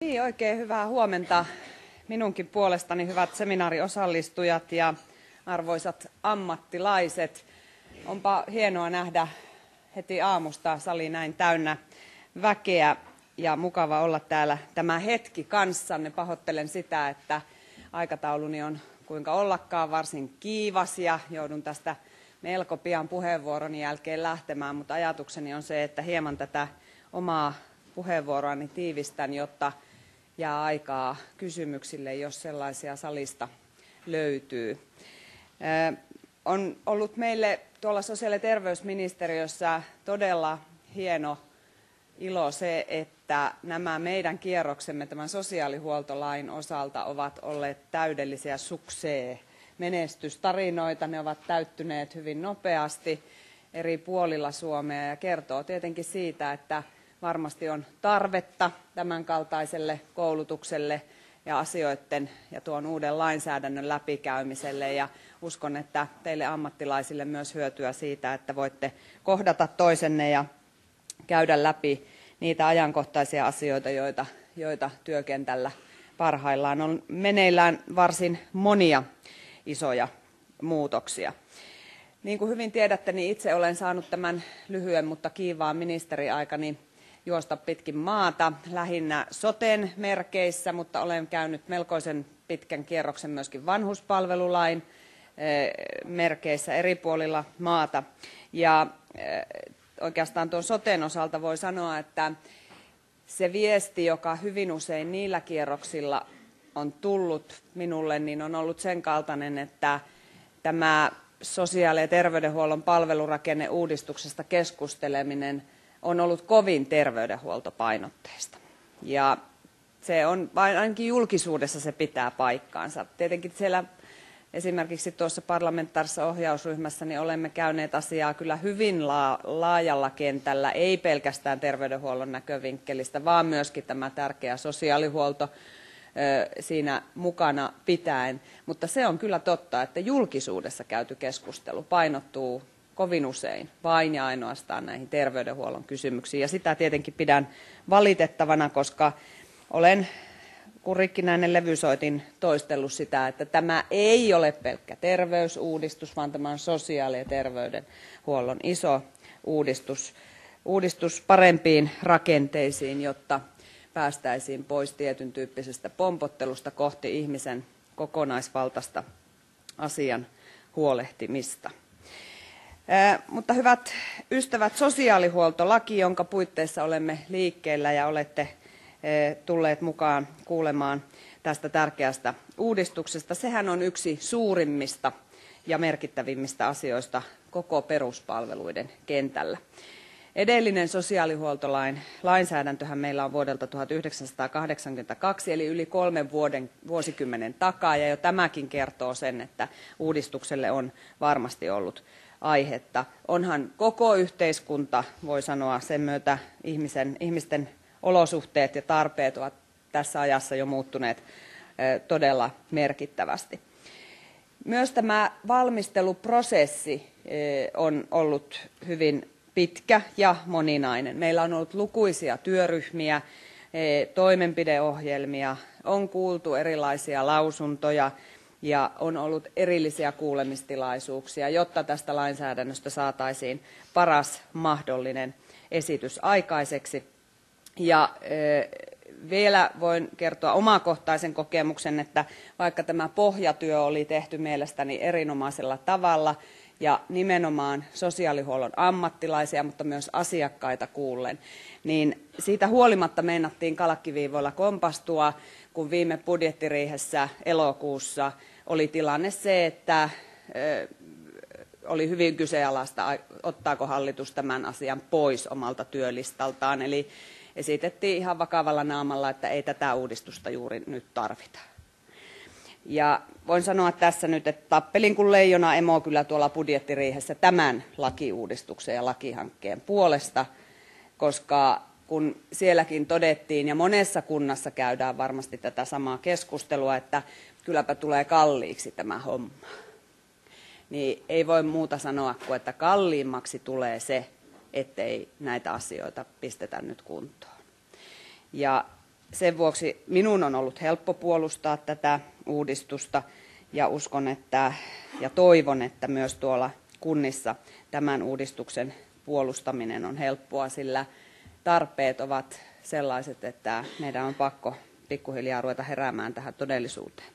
Niin, oikein hyvää huomenta minunkin puolestani, hyvät seminaariosallistujat ja arvoisat ammattilaiset. Onpa hienoa nähdä heti aamusta sali näin täynnä väkeä ja mukava olla täällä tämä hetki kanssanne. Pahoittelen sitä, että aikatauluni on kuinka ollakaan varsin kiivas ja joudun tästä melko pian puheenvuoron jälkeen lähtemään, mutta ajatukseni on se, että hieman tätä omaa puheenvuoroani tiivistän, jotta jää aikaa kysymyksille, jos sellaisia salista löytyy. On ollut meille tuolla sosiaali- ja terveysministeriössä todella hieno ilo se, että nämä meidän kierroksemme tämän sosiaalihuoltolain osalta ovat olleet täydellisiä suksee menestystarinoita. Ne ovat täyttyneet hyvin nopeasti eri puolilla Suomea ja kertoo tietenkin siitä, että varmasti on tarvetta tämänkaltaiselle koulutukselle ja asioiden ja tuon uuden lainsäädännön läpikäymiselle. Ja uskon, että teille ammattilaisille myös hyötyä siitä, että voitte kohdata toisenne ja käydä läpi niitä ajankohtaisia asioita, joita, joita työkentällä parhaillaan on meneillään varsin monia isoja muutoksia. Niin kuin hyvin tiedätte, niin itse olen saanut tämän lyhyen, mutta kiivaan ministeriaikani juosta pitkin maata, lähinnä soten merkeissä, mutta olen käynyt melkoisen pitkän kierroksen myöskin vanhuspalvelulain eh, merkeissä eri puolilla maata. Ja eh, oikeastaan tuon soten osalta voi sanoa, että se viesti, joka hyvin usein niillä kierroksilla on tullut minulle, niin on ollut sen kaltainen, että tämä sosiaali- ja terveydenhuollon palvelurakenneuudistuksesta keskusteleminen on ollut kovin terveydenhuoltopainotteista. Ja se on, ainakin julkisuudessa se pitää paikkaansa. Tietenkin siellä esimerkiksi tuossa parlamentaarisessa ohjausryhmässä niin olemme käyneet asiaa kyllä hyvin laajalla kentällä, ei pelkästään terveydenhuollon näkövinkkelistä, vaan myöskin tämä tärkeä sosiaalihuolto siinä mukana pitäen. Mutta se on kyllä totta, että julkisuudessa käyty keskustelu painottuu kovin usein vain ja ainoastaan näihin terveydenhuollon kysymyksiin. Ja sitä tietenkin pidän valitettavana, koska olen kun rikkinäinen levysoitin toistellut sitä, että tämä ei ole pelkkä terveysuudistus, vaan tämä on sosiaali- ja terveydenhuollon iso uudistus, uudistus parempiin rakenteisiin, jotta päästäisiin pois tietyn tyyppisestä pompottelusta kohti ihmisen kokonaisvaltaista asian huolehtimista. Mutta hyvät ystävät, sosiaalihuoltolaki, jonka puitteissa olemme liikkeellä ja olette tulleet mukaan kuulemaan tästä tärkeästä uudistuksesta, sehän on yksi suurimmista ja merkittävimmistä asioista koko peruspalveluiden kentällä. Edellinen sosiaalihuoltolain lainsäädäntöhän meillä on vuodelta 1982, eli yli kolmen vuoden, vuosikymmenen takaa, ja jo tämäkin kertoo sen, että uudistukselle on varmasti ollut aihetta. Onhan koko yhteiskunta, voi sanoa, sen myötä ihmisen, ihmisten olosuhteet ja tarpeet ovat tässä ajassa jo muuttuneet todella merkittävästi. Myös tämä valmisteluprosessi on ollut hyvin pitkä ja moninainen. Meillä on ollut lukuisia työryhmiä, toimenpideohjelmia, on kuultu erilaisia lausuntoja, ja on ollut erillisiä kuulemistilaisuuksia, jotta tästä lainsäädännöstä saataisiin paras mahdollinen esitys aikaiseksi. Ja vielä voin kertoa omakohtaisen kokemuksen, että vaikka tämä pohjatyö oli tehty mielestäni erinomaisella tavalla ja nimenomaan sosiaalihuollon ammattilaisia, mutta myös asiakkaita kuullen, niin siitä huolimatta meinattiin kalkkiviivoilla kompastua, kun viime budjettiriihessä elokuussa oli tilanne se, että oli hyvin kyseenalaista, ottaako hallitus tämän asian pois omalta työlistaltaan. Eli esitettiin ihan vakavalla naamalla, että ei tätä uudistusta juuri nyt tarvita. Ja voin sanoa tässä nyt, että tappelin kuin leijona emo kyllä tuolla budjettiriihessä tämän lakiuudistuksen ja lakihankkeen puolesta, koska kun sielläkin todettiin, ja monessa kunnassa käydään varmasti tätä samaa keskustelua, että kylläpä tulee kalliiksi tämä homma. Niin ei voi muuta sanoa kuin, että kalliimmaksi tulee se, ettei näitä asioita pistetä nyt kuntoon. Ja sen vuoksi minun on ollut helppo puolustaa tätä uudistusta ja uskon että, ja toivon, että myös tuolla kunnissa tämän uudistuksen puolustaminen on helppoa, sillä tarpeet ovat sellaiset, että meidän on pakko pikkuhiljaa ruveta heräämään tähän todellisuuteen.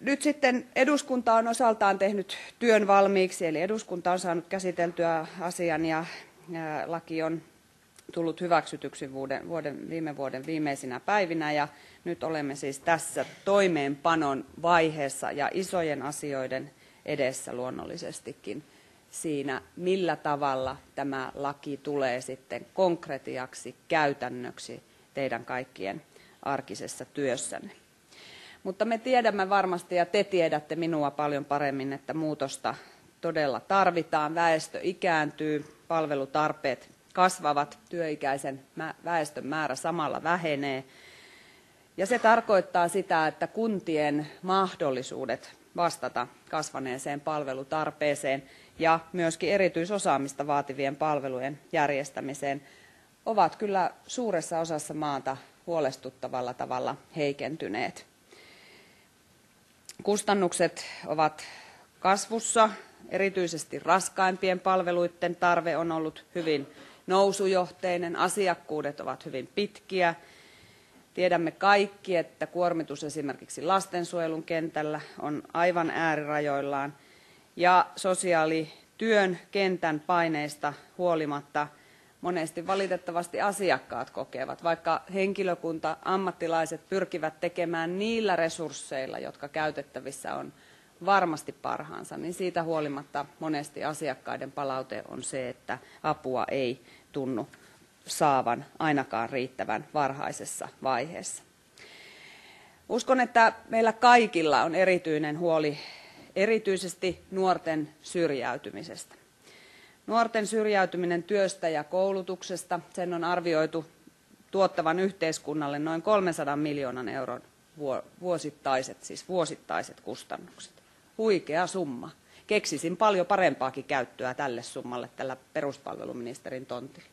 Nyt sitten eduskunta on osaltaan tehnyt työn valmiiksi, eli eduskunta on saanut käsiteltyä asian ja laki on tullut hyväksytyksi vuoden, vuoden, viime vuoden viimeisinä päivinä ja nyt olemme siis tässä toimeenpanon vaiheessa ja isojen asioiden edessä luonnollisestikin siinä, millä tavalla tämä laki tulee sitten konkretiaksi, käytännöksi teidän kaikkien arkisessa työssänne. Mutta me tiedämme varmasti, ja te tiedätte minua paljon paremmin, että muutosta todella tarvitaan. Väestö ikääntyy, palvelutarpeet kasvavat, työikäisen väestön määrä samalla vähenee. Ja se tarkoittaa sitä, että kuntien mahdollisuudet vastata kasvaneeseen palvelutarpeeseen ja myöskin erityisosaamista vaativien palvelujen järjestämiseen ovat kyllä suuressa osassa maata huolestuttavalla tavalla heikentyneet. Kustannukset ovat kasvussa, erityisesti raskaimpien palveluiden tarve on ollut hyvin nousujohteinen, asiakkuudet ovat hyvin pitkiä. Tiedämme kaikki, että kuormitus esimerkiksi lastensuojelun kentällä on aivan äärirajoillaan ja sosiaalityön kentän paineista huolimatta monesti valitettavasti asiakkaat kokevat, vaikka henkilökunta, ammattilaiset pyrkivät tekemään niillä resursseilla, jotka käytettävissä on varmasti parhaansa, niin siitä huolimatta monesti asiakkaiden palaute on se, että apua ei tunnu saavan ainakaan riittävän varhaisessa vaiheessa. Uskon, että meillä kaikilla on erityinen huoli erityisesti nuorten syrjäytymisestä. Nuorten syrjäytyminen työstä ja koulutuksesta, sen on arvioitu tuottavan yhteiskunnalle noin 300 miljoonan euron vuosittaiset, siis vuosittaiset kustannukset. Huikea summa. Keksisin paljon parempaakin käyttöä tälle summalle tällä peruspalveluministerin tontilla.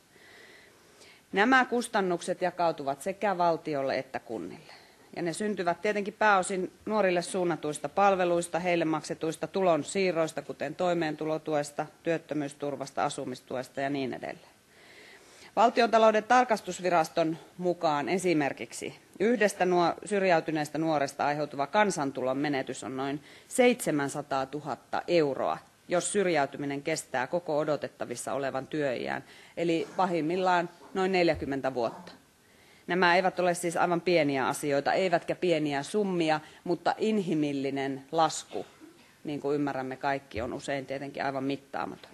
Nämä kustannukset jakautuvat sekä valtiolle että kunnille. Ja ne syntyvät tietenkin pääosin nuorille suunnatuista palveluista, heille maksetuista tulonsiirroista, kuten toimeentulotuesta, työttömyysturvasta, asumistuesta ja niin edelleen. Valtiontalouden tarkastusviraston mukaan esimerkiksi yhdestä nuo, syrjäytyneestä nuoresta aiheutuva kansantulon menetys on noin 700 000 euroa, jos syrjäytyminen kestää koko odotettavissa olevan työiän, eli pahimmillaan noin 40 vuotta. Nämä eivät ole siis aivan pieniä asioita, eivätkä pieniä summia, mutta inhimillinen lasku, niin kuin ymmärrämme kaikki, on usein tietenkin aivan mittaamaton.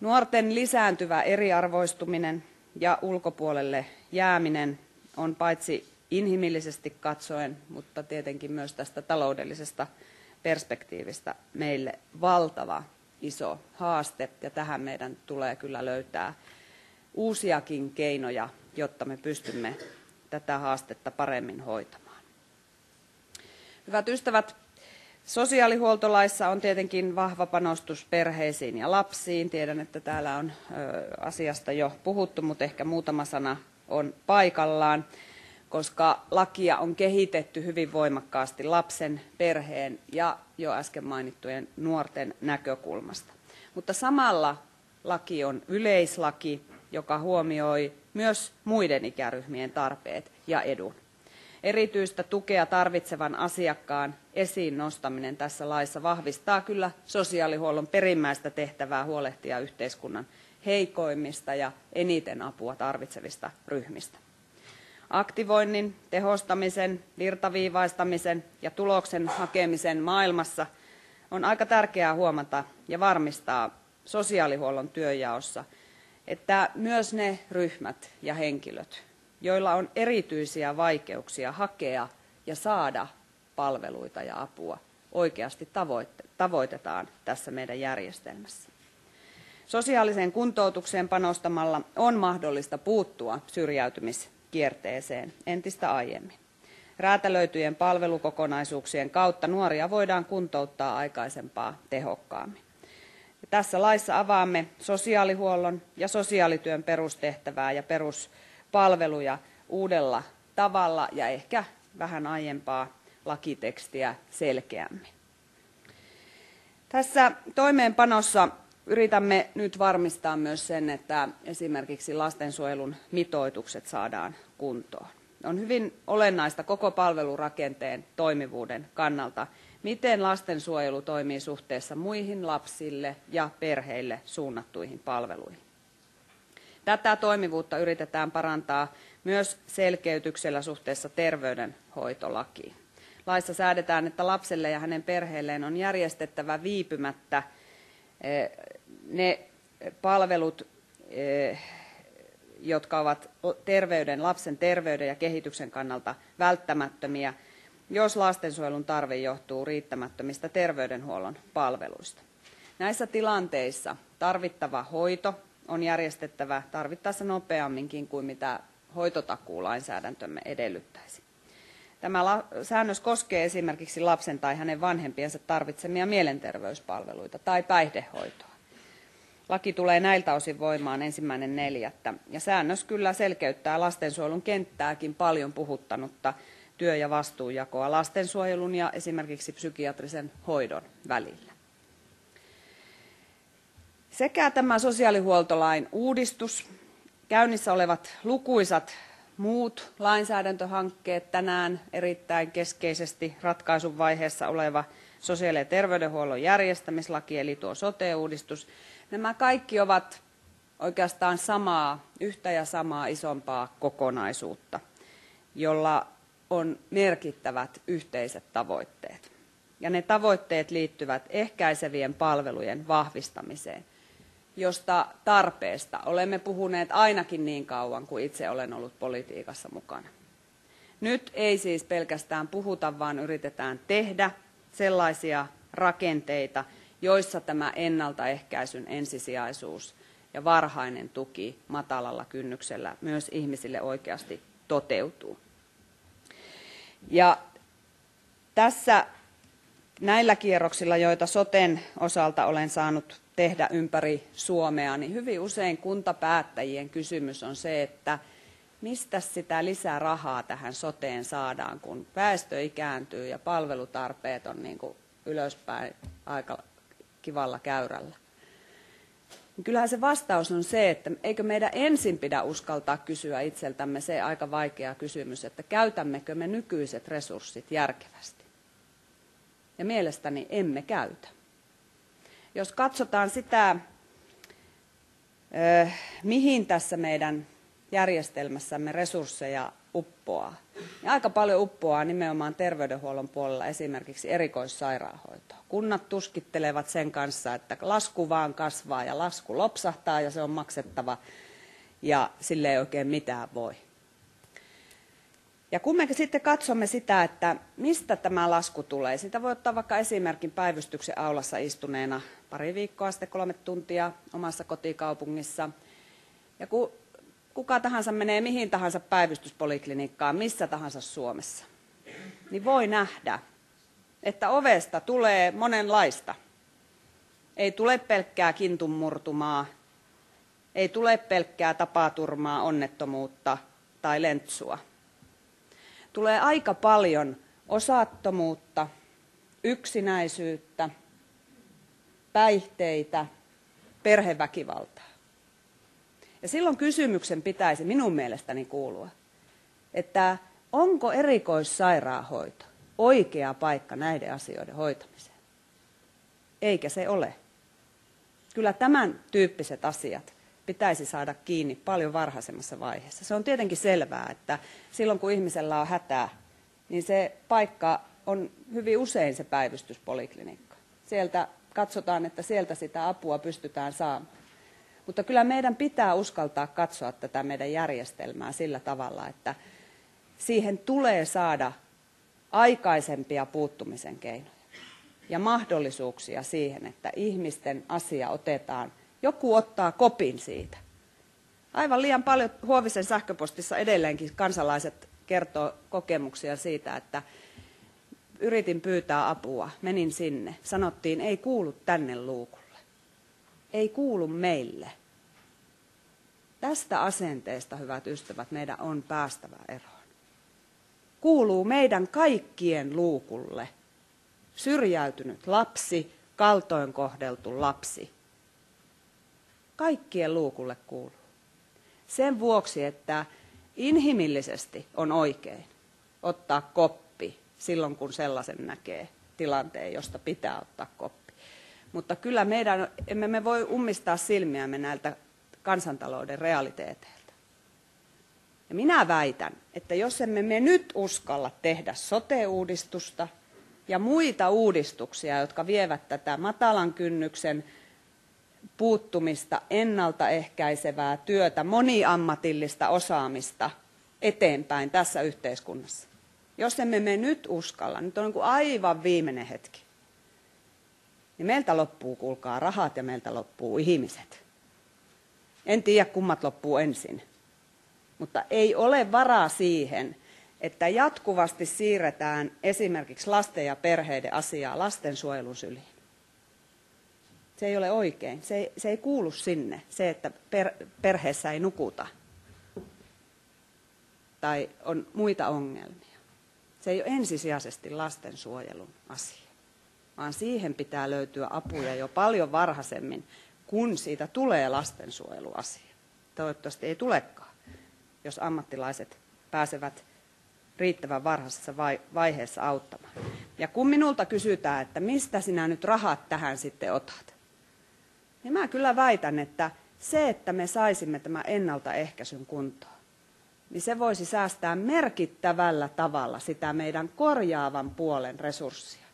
Nuorten lisääntyvä eriarvoistuminen ja ulkopuolelle jääminen on paitsi inhimillisesti katsoen, mutta tietenkin myös tästä taloudellisesta perspektiivistä meille valtava iso haaste, ja tähän meidän tulee kyllä löytää uusiakin keinoja, jotta me pystymme tätä haastetta paremmin hoitamaan. Hyvät ystävät, sosiaalihuoltolaissa on tietenkin vahva panostus perheisiin ja lapsiin. Tiedän, että täällä on asiasta jo puhuttu, mutta ehkä muutama sana on paikallaan, koska lakia on kehitetty hyvin voimakkaasti lapsen, perheen ja jo äsken mainittujen nuorten näkökulmasta. Mutta samalla laki on yleislaki, joka huomioi myös muiden ikäryhmien tarpeet ja edun. Erityistä tukea tarvitsevan asiakkaan esiin nostaminen tässä laissa vahvistaa kyllä sosiaalihuollon perimmäistä tehtävää huolehtia yhteiskunnan heikoimmista ja eniten apua tarvitsevista ryhmistä. Aktivoinnin, tehostamisen, virtaviivaistamisen ja tuloksen hakemisen maailmassa on aika tärkeää huomata ja varmistaa sosiaalihuollon työjaossa – että myös ne ryhmät ja henkilöt, joilla on erityisiä vaikeuksia hakea ja saada palveluita ja apua, oikeasti tavoitetaan tässä meidän järjestelmässä. Sosiaaliseen kuntoutukseen panostamalla on mahdollista puuttua syrjäytymiskierteeseen entistä aiemmin. Räätälöityjen palvelukokonaisuuksien kautta nuoria voidaan kuntouttaa aikaisempaa tehokkaammin. Tässä laissa avaamme sosiaalihuollon ja sosiaalityön perustehtävää ja perusvoimavaroja palveluja uudella tavalla ja ehkä vähän aiempaa lakitekstiä selkeämmin. Tässä toimeenpanossa yritämme nyt varmistaa myös sen, että esimerkiksi lastensuojelun mitoitukset saadaan kuntoon. On hyvin olennaista koko palvelurakenteen toimivuuden kannalta, miten lastensuojelu toimii suhteessa muihin lapsille ja perheille suunnattuihin palveluihin. Tätä toimivuutta yritetään parantaa myös selkeytyksellä suhteessa terveydenhoitolakiin. Laissa säädetään, että lapselle ja hänen perheelleen on järjestettävä viipymättä eh, ne palvelut, eh, jotka ovat terveyden, lapsen terveyden ja kehityksen kannalta välttämättömiä, jos lastensuojelun tarve johtuu riittämättömistä terveydenhuollon palveluista. Näissä tilanteissa tarvittava hoito on järjestettävä tarvittaessa nopeamminkin kuin mitä hoitotakuulainsäädäntömme edellyttäisi. Tämä säännös koskee esimerkiksi lapsen tai hänen vanhempiensa tarvitsemia mielenterveyspalveluita tai päihdehoitoa. Laki tulee näiltä osin voimaan ensimmäinen neljättä, ja säännös kyllä selkeyttää lastensuojelun kenttääkin paljon puhuttanutta työ- ja vastuujakoa lastensuojelun ja esimerkiksi psykiatrisen hoidon välillä. Sekä tämä sosiaalihuoltolain uudistus, käynnissä olevat lukuisat muut lainsäädäntöhankkeet, tänään erittäin keskeisesti ratkaisun vaiheessa oleva sosiaali- ja terveydenhuollon järjestämislaki, eli tuo sote-uudistus, nämä kaikki ovat oikeastaan samaa, yhtä ja samaa isompaa kokonaisuutta, jolla on merkittävät yhteiset tavoitteet. Ja ne tavoitteet liittyvät ehkäisevien palvelujen vahvistamiseen, josta tarpeesta olemme puhuneet ainakin niin kauan kuin itse olen ollut politiikassa mukana. Nyt ei siis pelkästään puhuta, vaan yritetään tehdä sellaisia rakenteita, joissa tämä ennaltaehkäisyn ensisijaisuus ja varhainen tuki matalalla kynnyksellä myös ihmisille oikeasti toteutuu. Ja tässä näillä kierroksilla, joita soten osalta olen saanut tehdä ympäri Suomea, niin hyvin usein kuntapäättäjien kysymys on se, että mistä sitä lisää rahaa tähän soteen saadaan, kun väestö ikääntyy ja palvelutarpeet on niin kuin ylöspäin aika kivalla käyrällä. Niin kyllähän se vastaus on se, että eikö meidän ensin pidä uskaltaa kysyä itseltämme se aika vaikea kysymys, että käytämmekö me nykyiset resurssit järkevästi. Ja mielestäni emme käytä. Jos katsotaan sitä, mihin tässä meidän järjestelmässämme resursseja uppoaa, niin aika paljon uppoaa nimenomaan terveydenhuollon puolella esimerkiksi erikoissairaanhoitoa. Kunnat tuskittelevat sen kanssa, että lasku vaan kasvaa ja lasku lopsahtaa ja se on maksettava ja sille ei oikein mitään voi. Ja kun me sitten katsomme sitä, että mistä tämä lasku tulee, sitä voi ottaa vaikka esimerkin päivystyksen aulassa istuneena pari viikkoa sitten kolme tuntia omassa kotikaupungissa. Ja kun kuka tahansa menee mihin tahansa päivystyspoliklinikkaan, missä tahansa Suomessa, niin voi nähdä, että ovesta tulee monenlaista. Ei tule pelkkää kintunmurtumaa, ei tule pelkkää tapaturmaa, onnettomuutta tai lentsua. Tulee aika paljon osattomuutta, yksinäisyyttä, päihteitä, perheväkivaltaa. Ja silloin kysymyksen pitäisi minun mielestäni kuulua, että onko erikoissairaanhoito oikea paikka näiden asioiden hoitamiseen? Eikä se ole. Kyllä tämän tyyppiset asiat pitäisi saada kiinni paljon varhaisemmassa vaiheessa. Se on tietenkin selvää, että silloin kun ihmisellä on hätää, niin se paikka on hyvin usein se päivystyspoliklinikka. Sieltä katsotaan, että sieltä sitä apua pystytään saamaan. Mutta kyllä meidän pitää uskaltaa katsoa tätä meidän järjestelmää sillä tavalla, että siihen tulee saada aikaisempia puuttumisen keinoja ja mahdollisuuksia siihen, että ihmisten asia otetaan, joku ottaa kopin siitä. Aivan liian paljon Huovisen sähköpostissa edelleenkin kansalaiset kertoo kokemuksia siitä, että yritin pyytää apua, menin sinne, sanottiin, ei kuulu tänne luukulle. Ei kuulu meille. Tästä asenteesta, hyvät ystävät, meidän on päästävä eroon. Kuuluu meidän kaikkien luukulle syrjäytynyt lapsi, kaltoin kohdeltu lapsi. Kaikkien luukulle kuuluu. Sen vuoksi, että inhimillisesti on oikein ottaa koppi silloin, kun sellaisen näkee tilanteen, josta pitää ottaa koppi. Mutta kyllä meidän, emme me voi ummistaa silmiämme näiltä kansantalouden realiteeteilta. Ja minä väitän, että jos emme me nyt uskalla tehdä sote-uudistusta ja muita uudistuksia, jotka vievät tätä matalan kynnyksen puuttumista, ennaltaehkäisevää työtä, moniammatillista osaamista eteenpäin tässä yhteiskunnassa. Jos emme me nyt uskalla, nyt on niin kuin aivan viimeinen hetki, niin meiltä loppuu, kuulkaa, rahat ja meiltä loppuu ihmiset. En tiedä, kummat loppuu ensin. Mutta ei ole varaa siihen, että jatkuvasti siirretään esimerkiksi lasten ja perheiden asiaa lastensuojelun syliin. Se ei ole oikein. Se ei, se ei kuulu sinne, se, että per, perheessä ei nukuta. Tai on muita ongelmia. Se ei ole ensisijaisesti lastensuojelun asia, vaan siihen pitää löytyä apuja jo paljon varhaisemmin, kun siitä tulee lastensuojeluasia. Toivottavasti ei tulekaan, jos ammattilaiset pääsevät riittävän varhaisessa vaiheessa auttamaan. Ja kun minulta kysytään, että mistä sinä nyt rahat tähän sitten otat, niin mä kyllä väitän, että se, että me saisimme tämän ennaltaehkäisyn kuntoon, niin se voisi säästää merkittävällä tavalla sitä meidän korjaavan puolen resurssia.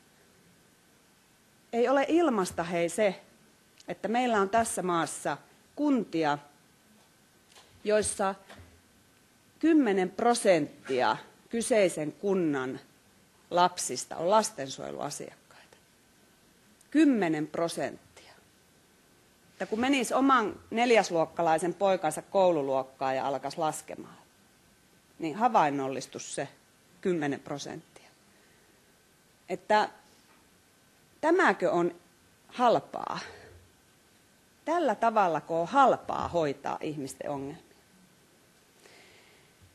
Ei ole ilmasta hei se, että meillä on tässä maassa kuntia, joissa 10 prosenttia kyseisen kunnan lapsista on lastensuojeluasiakkaita. 10 prosenttia. Että kun menisi oman neljäsluokkalaisen poikansa koululuokkaan ja alkaisi laskemaan, niin havainnollistus se 10 prosenttia. Että tämäkö on halpaa? Tällä tavalla on halpaa hoitaa ihmisten ongelmia.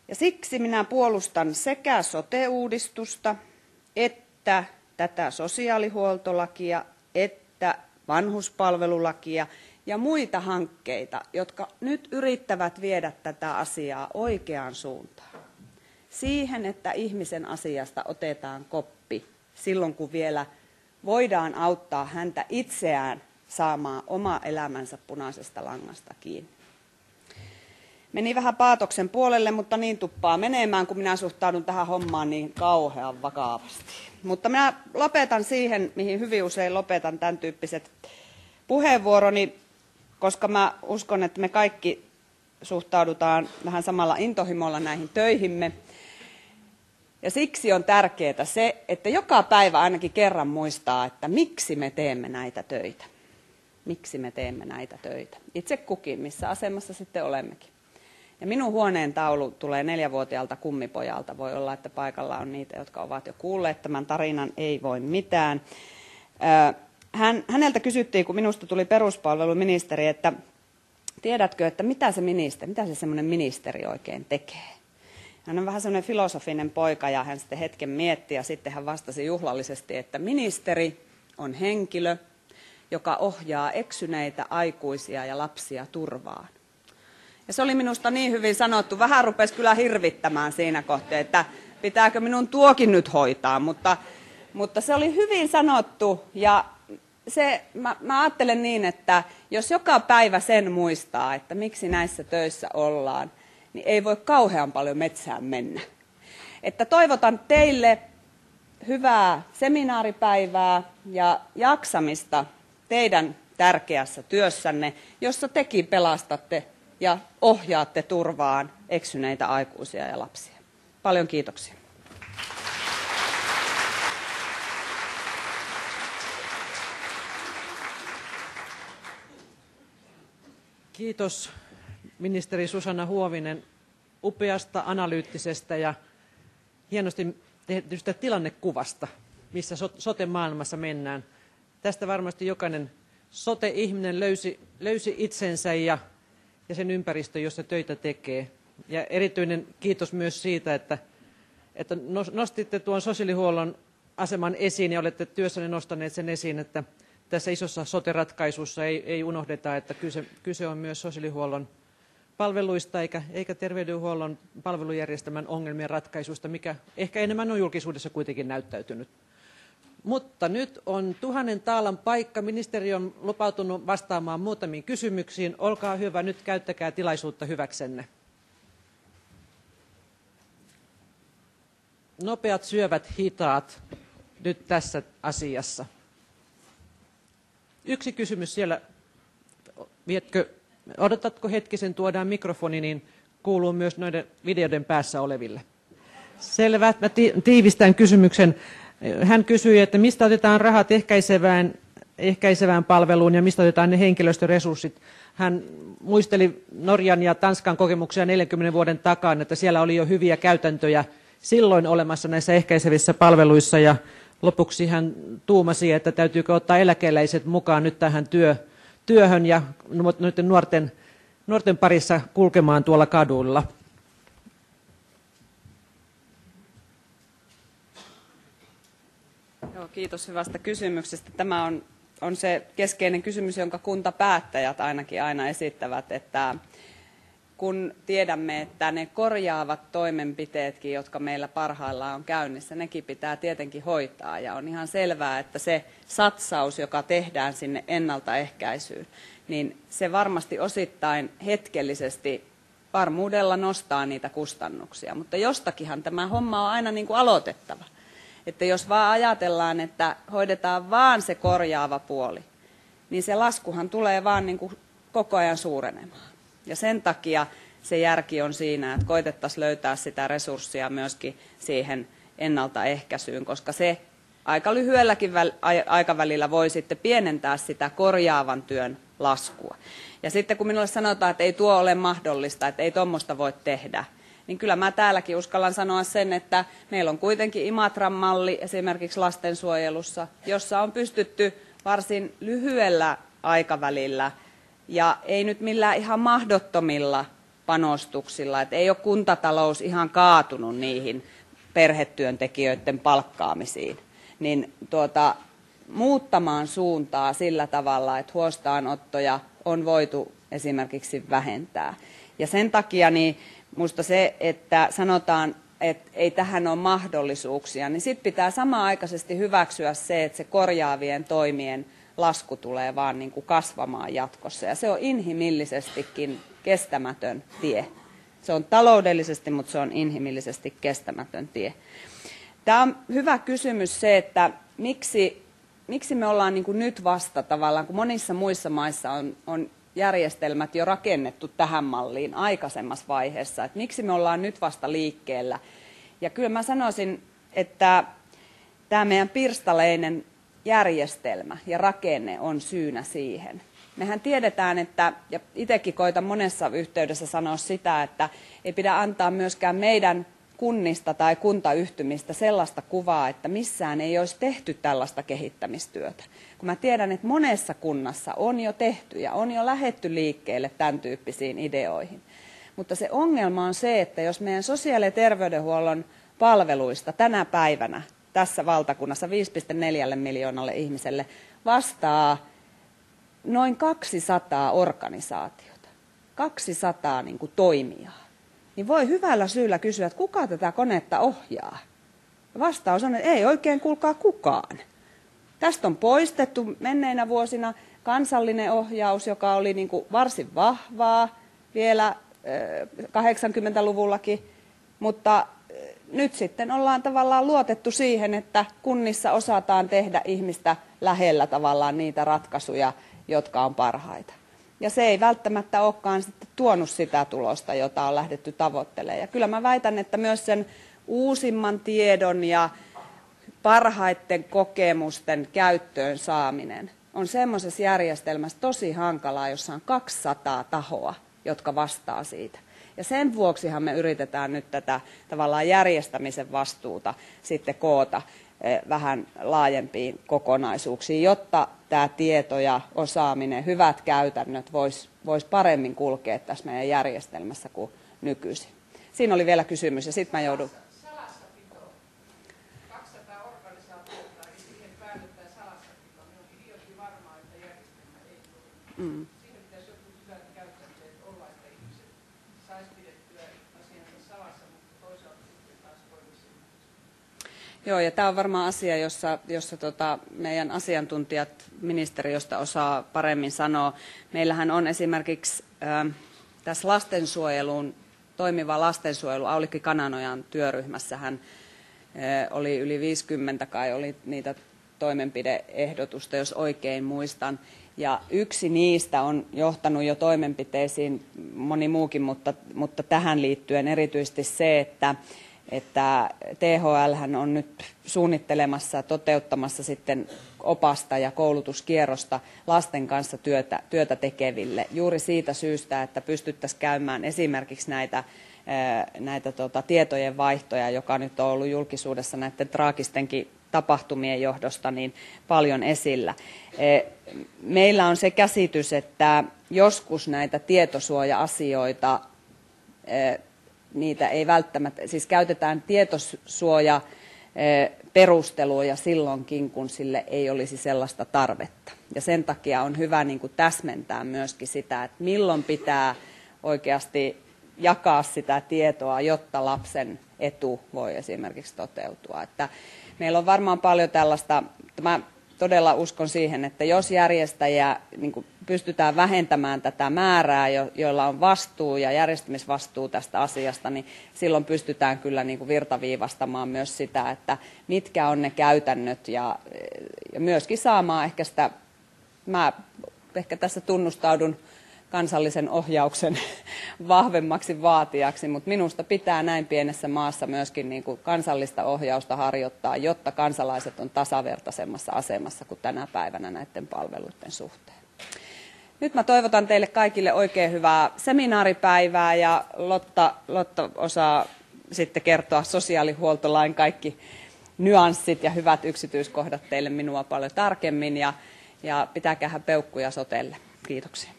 Ja siksi minä puolustan sekä sote-uudistusta että tätä sosiaalihuoltolakia että vanhuspalvelulakia ja muita hankkeita, jotka nyt yrittävät viedä tätä asiaa oikeaan suuntaan. Siihen, että ihmisen asiasta otetaan koppi silloin, kun vielä voidaan auttaa häntä itseään saamaan oma elämänsä punaisesta langasta kiinni. Meni vähän paatoksen puolelle, mutta niin tuppaa menemään, kun minä suhtaudun tähän hommaan niin kauhean vakavasti. Mutta minä lopetan siihen, mihin hyvin usein lopetan tämän tyyppiset puheenvuoroni, koska mä uskon, että me kaikki suhtaudutaan vähän samalla intohimolla näihin töihimme. Ja siksi on tärkeää se, että joka päivä ainakin kerran muistaa, että miksi me teemme näitä töitä. Miksi me teemme näitä töitä. Itse kukin, missä asemassa sitten olemmekin. Ja minun huoneen taulu tulee neljävuotiaalta kummipojalta. Voi olla, että paikalla on niitä, jotka ovat jo kuulleet tämän tarinan, ei voi mitään. Hän, häneltä kysyttiin, kun minusta tuli peruspalveluministeri, että tiedätkö, että mitä se ministeri, mitä se semmoinen ministeri oikein tekee? Hän on vähän semmoinen filosofinen poika ja hän sitten hetken mietti ja sitten hän vastasi juhlallisesti, että ministeri on henkilö, joka ohjaa eksyneitä aikuisia ja lapsia turvaan. Ja se oli minusta niin hyvin sanottu. Vähän rupesi kyllä hirvittämään siinä kohtaa, että pitääkö minun tuokin nyt hoitaa. Mutta, mutta se oli hyvin sanottu ja se, mä, mä ajattelen niin, että jos joka päivä sen muistaa, että miksi näissä töissä ollaan, niin ei voi kauhean paljon metsään mennä. Että toivotan teille hyvää seminaaripäivää ja jaksamista teidän tärkeässä työssänne, jossa tekin pelastatte ja ohjaatte turvaan eksyneitä aikuisia ja lapsia. Paljon kiitoksia. Kiitos ministeri Susanna Huovinen upeasta, analyyttisestä ja hienosti tehdystä tilannekuvasta, missä sote-maailmassa mennään. Tästä varmasti jokainen sote-ihminen löysi, löysi itsensä ja ja sen ympäristö, jossa töitä tekee. Ja erityinen kiitos myös siitä, että, että nostitte tuon sosiaalihuollon aseman esiin ja olette työssänne nostaneet sen esiin, että tässä isossa sote-ratkaisussa ei, ei unohdeta, että kyse, kyse on myös sosiaalihuollon palveluista eikä, eikä terveydenhuollon palvelujärjestelmän ongelmien ratkaisusta, mikä ehkä enemmän on julkisuudessa kuitenkin näyttäytynyt. Mutta nyt on tuhannen taalan paikka. Ministeri on lupautunut vastaamaan muutamiin kysymyksiin. Olkaa hyvä, nyt käyttäkää tilaisuutta hyväksenne. Nopeat syövät hitaat nyt tässä asiassa. Yksi kysymys siellä. Vietkö, odotatko hetkisen, tuodaan mikrofoni, niin kuuluu myös noiden videoiden päässä oleville. Selvä. Mä tiivistän kysymyksen. Hän kysyi, että mistä otetaan rahat ehkäisevään, ehkäisevään palveluun ja mistä otetaan ne henkilöstöresurssit. Hän muisteli Norjan ja Tanskan kokemuksia 40 vuoden takaa, että siellä oli jo hyviä käytäntöjä silloin olemassa näissä ehkäisevissä palveluissa ja lopuksi hän tuumasi, että täytyykö ottaa eläkeläiset mukaan nyt tähän työ, työhön ja nuorten, nuorten parissa kulkemaan tuolla kaduilla. Kiitos hyvästä kysymyksestä. Tämä on, on se keskeinen kysymys, jonka kuntapäättäjät ainakin aina esittävät, että kun tiedämme, että ne korjaavat toimenpiteetkin, jotka meillä parhaillaan on käynnissä, nekin pitää tietenkin hoitaa. Ja on ihan selvää, että se satsaus, joka tehdään sinne ennaltaehkäisyyn, niin se varmasti osittain hetkellisesti varmuudella nostaa niitä kustannuksia. Mutta jostakinhan tämä homma on aina niin kuin aloitettava. Että jos vaan ajatellaan, että hoidetaan vaan se korjaava puoli, niin se laskuhan tulee vaan niin kuin koko ajan suurenemaan. Ja sen takia se järki on siinä, että koitettaisiin löytää sitä resurssia myöskin siihen ennaltaehkäisyyn, koska se aika lyhyelläkin aikavälillä voi sitten pienentää sitä korjaavan työn laskua. Ja sitten kun minulle sanotaan, että ei tuo ole mahdollista, että ei tuommoista voi tehdä, niin kyllä mä täälläkin uskallan sanoa sen, että meillä on kuitenkin Imatran malli esimerkiksi lastensuojelussa, jossa on pystytty varsin lyhyellä aikavälillä ja ei nyt millään ihan mahdottomilla panostuksilla, että ei ole kuntatalous ihan kaatunut niihin perhetyöntekijöiden palkkaamisiin, niin tuota, muuttamaan suuntaa sillä tavalla, että huostaanottoja on voitu esimerkiksi vähentää. Ja sen takia niin minusta se, että sanotaan, että ei tähän ole mahdollisuuksia, niin sitten pitää samaaikaisesti hyväksyä se, että se korjaavien toimien lasku tulee vaan niin kuin kasvamaan jatkossa. Ja se on inhimillisestikin kestämätön tie. Se on taloudellisesti, mutta se on inhimillisesti kestämätön tie. Tämä on hyvä kysymys se, että miksi, miksi me ollaan niin kuin nyt vasta tavallaan, kun monissa muissa maissa on, on järjestelmät jo rakennettu tähän malliin aikaisemmassa vaiheessa, että miksi me ollaan nyt vasta liikkeellä. Ja kyllä mä sanoisin, että tämä meidän pirstaleinen järjestelmä ja rakenne on syynä siihen. Mehän tiedetään, että, ja itsekin koitan monessa yhteydessä sanoa sitä, että ei pidä antaa myöskään meidän kunnista tai kuntayhtymistä sellaista kuvaa, että missään ei olisi tehty tällaista kehittämistyötä. Kun mä tiedän, että monessa kunnassa on jo tehty ja on jo lähetty liikkeelle tämän tyyppisiin ideoihin. Mutta se ongelma on se, että jos meidän sosiaali- ja terveydenhuollon palveluista tänä päivänä tässä valtakunnassa 5,4 miljoonalle ihmiselle vastaa noin 200 organisaatiota, 200 niin kuin toimijaa, niin voi hyvällä syyllä kysyä, että kuka tätä konetta ohjaa. Vastaus on, että ei oikein kuulkaa kukaan. Tästä on poistettu menneinä vuosina kansallinen ohjaus, joka oli niin kuin varsin vahvaa vielä 80-luvullakin, mutta nyt sitten ollaan tavallaan luotettu siihen, että kunnissa osataan tehdä ihmistä lähellä tavallaan niitä ratkaisuja, jotka on parhaita. Ja se ei välttämättä olekaan sitten tuonut sitä tulosta, jota on lähdetty tavoittelemaan. Ja kyllä mä väitän, että myös sen uusimman tiedon ja parhaiten kokemusten käyttöön saaminen on semmoisessa järjestelmässä tosi hankalaa, jossa on 200 tahoa, jotka vastaa siitä. Ja sen vuoksihan me yritetään nyt tätä tavallaan järjestämisen vastuuta sitten koota vähän laajempiin kokonaisuuksiin, jotta tämä tieto ja osaaminen, hyvät käytännöt vois voisi paremmin kulkea tässä meidän järjestelmässä kuin nykyisin. Siinä oli vielä kysymys ja sitten mä joudun... Mm. Joo, ja tämä on varmaan asia, jossa, jossa tota, meidän asiantuntijat ministeriöstä osaa paremmin sanoa. Meillähän on esimerkiksi äh, tässä lastensuojelun, toimiva lastensuojelu, Aulikki Kananojan työryhmässähän äh, oli yli 50 kai oli niitä toimenpideehdotusta, jos oikein muistan. Ja yksi niistä on johtanut jo toimenpiteisiin, moni muukin, mutta, mutta tähän liittyen erityisesti se, että että THL on nyt suunnittelemassa ja toteuttamassa sitten opasta ja koulutuskierrosta lasten kanssa työtä, työtä tekeville juuri siitä syystä, että pystyttäisiin käymään esimerkiksi näitä, näitä tota, tietojen vaihtoja, joka nyt on ollut julkisuudessa näiden traagistenkin tapahtumien johdosta niin paljon esillä. Meillä on se käsitys, että joskus näitä tietosuoja-asioita niitä ei välttämättä, siis käytetään tietosuoja perusteluja silloinkin, kun sille ei olisi sellaista tarvetta. Ja sen takia on hyvä niin kuin täsmentää myöskin sitä, että milloin pitää oikeasti jakaa sitä tietoa, jotta lapsen etu voi esimerkiksi toteutua. Että meillä on varmaan paljon tällaista, mä todella uskon siihen, että jos järjestäjä niin pystytään vähentämään tätä määrää, jo, joilla on vastuu ja järjestämisvastuu tästä asiasta, niin silloin pystytään kyllä niin kuin virtaviivastamaan myös sitä, että mitkä on ne käytännöt ja, ja myöskin saamaan ehkä sitä, mä ehkä tässä tunnustaudun kansallisen ohjauksen vahvemmaksi vaatijaksi, mutta minusta pitää näin pienessä maassa myöskin niin kuin kansallista ohjausta harjoittaa, jotta kansalaiset on tasavertaisemmassa asemassa kuin tänä päivänä näiden palveluiden suhteen. Nyt mä toivotan teille kaikille oikein hyvää seminaaripäivää ja Lotta, Lotta osaa sitten kertoa sosiaalihuoltolain kaikki nyanssit ja hyvät yksityiskohdat teille minua paljon tarkemmin ja, ja pitäkäähän peukkuja sotelle. Kiitoksia.